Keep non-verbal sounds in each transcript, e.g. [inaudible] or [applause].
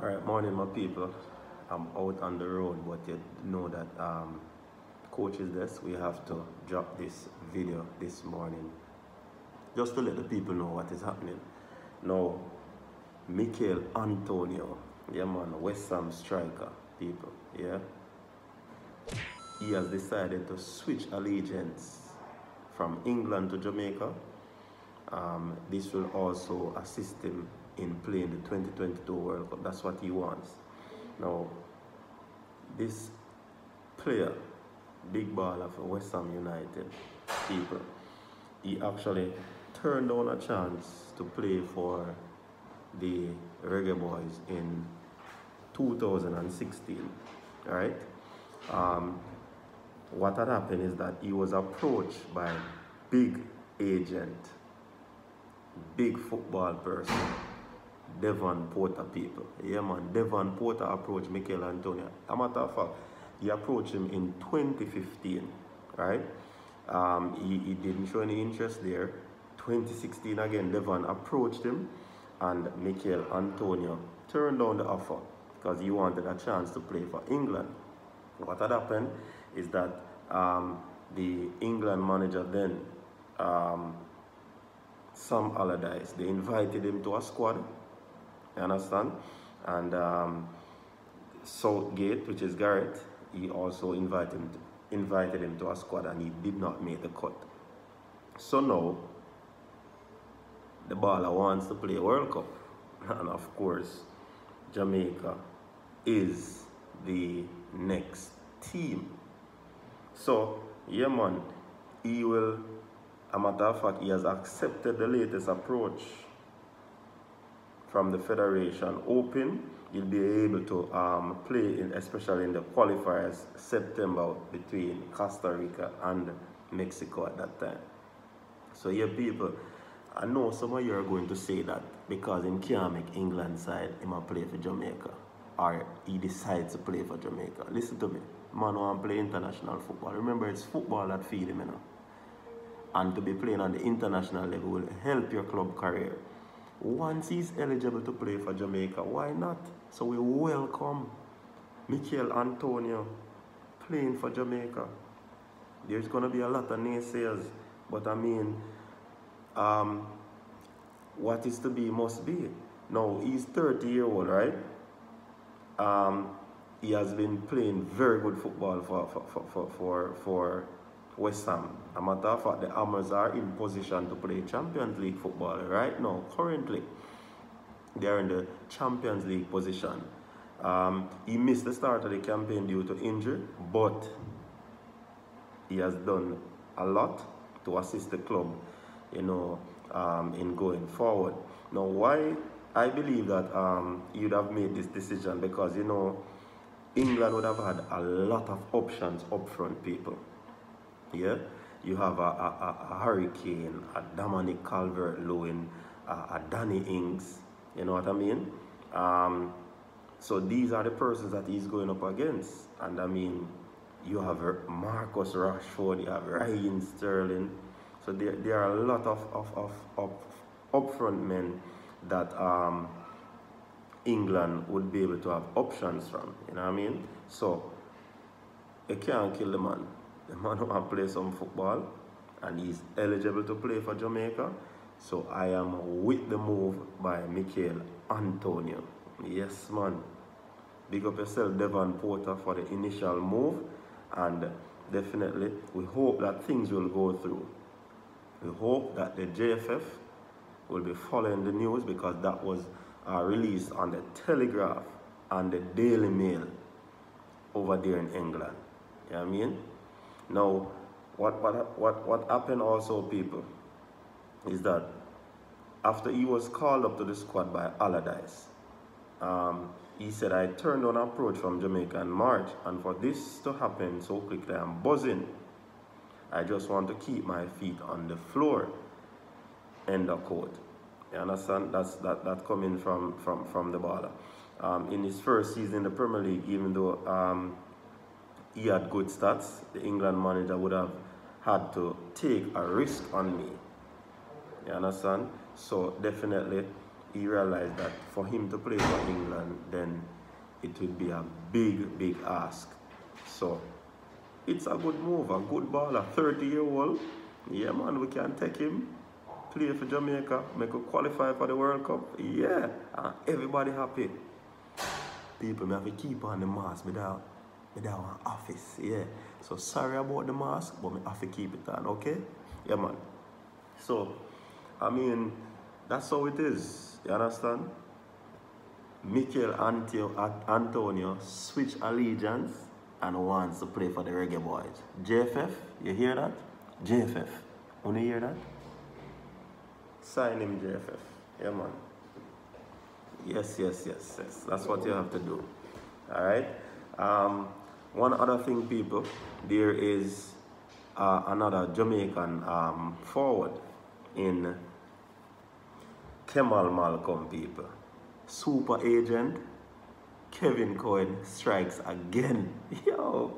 All right, morning, my people. I'm out on the road, but you know that um, Coach's Desk. We have to drop this video this morning, just to let the people know what is happening. Now, Michail Antonio, yeah man, West Ham striker, people, yeah. He has decided to switch allegiance from England to Jamaica. Um, this will also assist him in playing the 2022 World Cup. That's what he wants. Now, this player, big baller for West Ham United people, he actually turned down a chance to play for the Reggae Boyz in 2016. Right? Um, what had happened is that he was approached by big agent, big football person Devon Porter people. Yeah, man. Devon Porter approached Michail Antonio. A matter of fact, he approached him in 2015, right? Um, he, he didn't show any interest there. 2016 again, Devon approached him and Michail Antonio turned down the offer because he wanted a chance to play for England. What had happened is that um, the England manager then, um, Sam Allardyce, they invited him to a squad you understand? And um, Southgate, which is Gareth, he also invited him, to, invited him to a squad and he did not make the cut. So now, the baller wants to play World Cup. [laughs] And of course, Jamaica is the next team. So, yeah man, he will, a matter of fact, he has accepted the latest approach from the Federation Open. You'll be able to um, play, in, especially in the qualifiers, September between Costa Rica and Mexico at that time. So yeah, people, I know some of you are going to say that because him can't England side, he might play for Jamaica. Or he decides to play for Jamaica. Listen to me. Man want to play international football. Remember, it's football that feed him, you know. And to be playing on the international level will help your club career once he's eligible to play for Jamaica, why not? So we welcome Michail Antonio playing for Jamaica. There's going to be a lot of naysayers, but I mean, um, what is to be must be. Now, he's 30 year old, right? Um, he has been playing very good football for, for, for, for, for West Ham. A matter of fact, the Hammers are in position to play Champions League football right now, currently. They are in the Champions League position. Um, he missed the start of the campaign due to injury, but he has done a lot to assist the club, you know, um, in going forward. Now, why I believe that um, you'd have made this decision because, you know, England would have had a lot of options up front, people. Yeah, you have a, a, a Harry Kane, a Dominic Calvert-Lewin, a, a Danny Ings. You know what I mean? Um, so these are the persons that he's going up against. And I mean, you have Marcus Rashford, you have Ryan Sterling. So there, there are a lot of, of, of, of upfront men that um, England would be able to have options from. You know what I mean? So you can't kill the man. The man to play some football and he's eligible to play for Jamaica. So I am with the move by Michail Antonio. Yes, man. Big up yourself, Devon Porter, for the initial move. And definitely, we hope that things will go through. We hope that the JFF will be following the news because that was uh, released on the Telegraph and the Daily Mail over there in England. You know what I mean? Now, what, what, what, what happened also, people, is that after he was called up to the squad by Allardyce, um, he said, I turned on approach from Jamaica in March, and for this to happen so quickly, I'm buzzing. I just want to keep my feet on the floor. End of quote. You understand? That's that, that coming from, from, from the baller. Um, in his first season in the Premier League, even though um, he had good stats, the England manager would have had to take a risk on me. You understand? So definitely, he realized that for him to play for England, then it would be a big, big ask. So it's a good move, a good baller, 30 year old. Yeah, man, we can take him, play for Jamaica, make a qualify for the World Cup. Yeah, and everybody happy. People, me have to keep on the mask, me down, me down office, yeah. So sorry about the mask, but me have to keep it on, okay? Yeah, man. So, I mean, that's how it is. You understand? Michail Antonio switch allegiance and wants to play for the Reggae Boyz. JFF, you hear that? JFF. Wanna hear that? Sign him JFF. Yeah, man. Yes, yes, yes, yes. That's what you have to do. All right. Um, one other thing, people, there is uh, another Jamaican um, forward in Kemal Malcolm, people. Super agent Kevin Cohen strikes again. [laughs] Yo,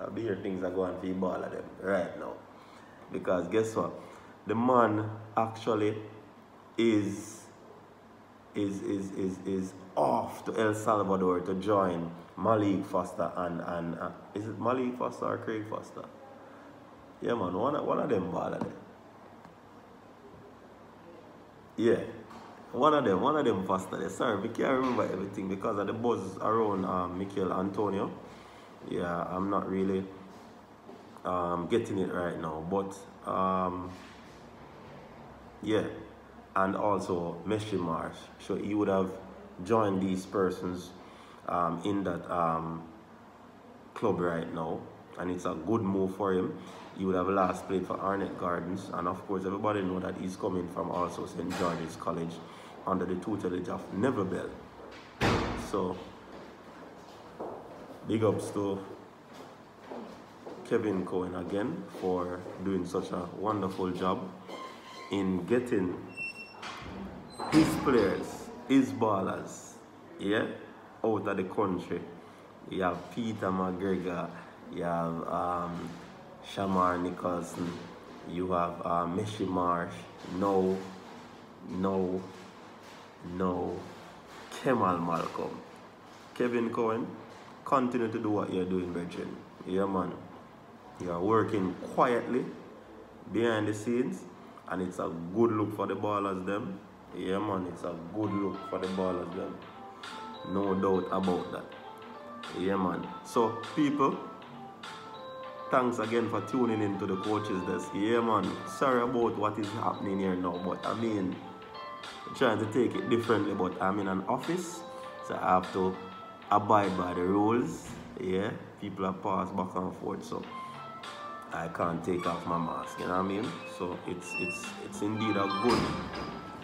I'll be hear things are going be ball of them right now. Because guess what? The man actually is is is is is off to El Salvador to join Malik Foster and and uh, is it Malik Foster or Craig Foster? Yeah man, one of, one of them ball of them. Yeah. One of them, one of them faster. Sorry, we can't remember everything because of the buzz around um, Michail Antonio. Yeah, I'm not really um, getting it right now. But um, yeah, and also Meshi Marsh. So he would have joined these persons um, in that um, club right now, and it's a good move for him. He would have last played for Arnett Gardens, and of course, everybody know that he's coming from also St. George's College under the tutelage of Neville Bell. So, big ups to Kevin Cohen again for doing such a wonderful job in getting his players, his ballers, yeah, out of the country. You have Peter McGregor, you have um, Shamar Nicholson, you have uh, Meshi Marsh, no, no, no, Kemal Malcolm. Kevin Cohen, continue to do what you're doing, Brethren. Yeah, man. You're working quietly behind the scenes, and it's a good look for the ballers, them. Yeah, man, it's a good look for the ballers, them. No doubt about that. Yeah, man. So, people, thanks again for tuning in to the coaches desk. Yeah, man. Sorry about what is happening here now, but I mean, trying to take it differently, but I'm in an office, so I have to abide by the rules. Yeah, people are passed back and forth, so I can't take off my mask. You know what I mean? So it's it's it's indeed a good,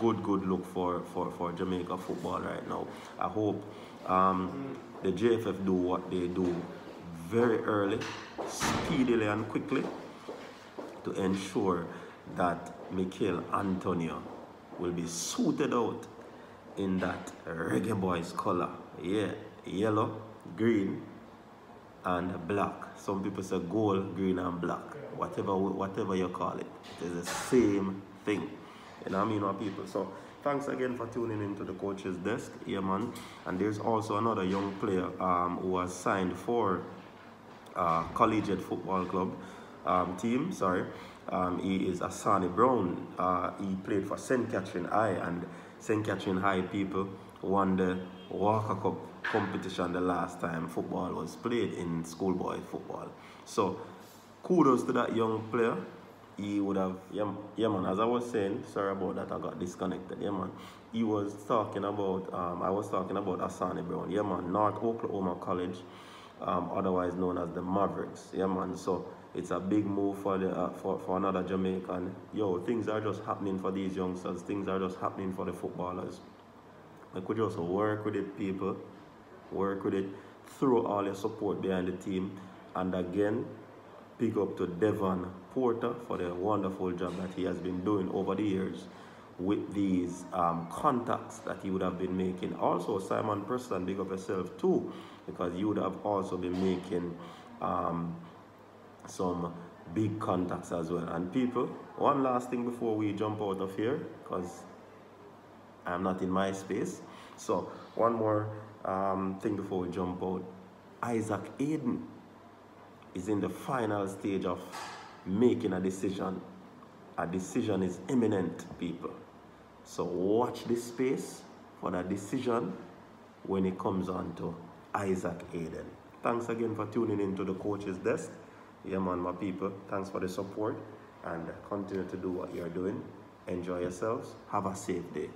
good, good look for for for Jamaica football right now. I hope um, the JFF do what they do very early, speedily and quickly to ensure that Michail Antonio will be suited out in that reggae boys color. Yeah, yellow, green, and black. Some people say gold, green, and black. Whatever whatever you call it. It is the same thing. What I mean, what people? So thanks again for tuning into the coach's desk. Yeah, man. And there's also another young player um, who has signed for uh, collegiate football club um, team. Sorry. Um, he is Asani Brown. Uh, he played for St. Catherine High and St. Catherine High people won the Walker Cup competition the last time football was played in schoolboy football. So kudos to that young player. He would have, yeah, yeah man, as I was saying, sorry about that, I got disconnected, yeah man. He was talking about, um, I was talking about Asani Brown, yeah man, North Oklahoma College, um, otherwise known as the Mavericks, yeah man. So it's a big move for the uh, for, for another Jamaican. Yo, things are just happening for these youngsters. Things are just happening for the footballers. I could just work with it, people. Work with it. Throw all your support behind the team. And again, pick up to Devon Porter for the wonderful job that he has been doing over the years with these um, contacts that he would have been making. Also, Simon Preston, big up yourself too, because you would have also been making um, some big contacts as well. And people, one last thing before we jump out of here, because I'm not in my space. So one more um, thing before we jump out. Isaac Hayden is in the final stage of making a decision. A decision is imminent, people. So watch this space for that decision when it comes on to Isaac Hayden. Thanks again for tuning into the coach's desk. Yeah, man, my people. Thanks for the support and continue to do what you're doing. Enjoy yourselves. Have a safe day.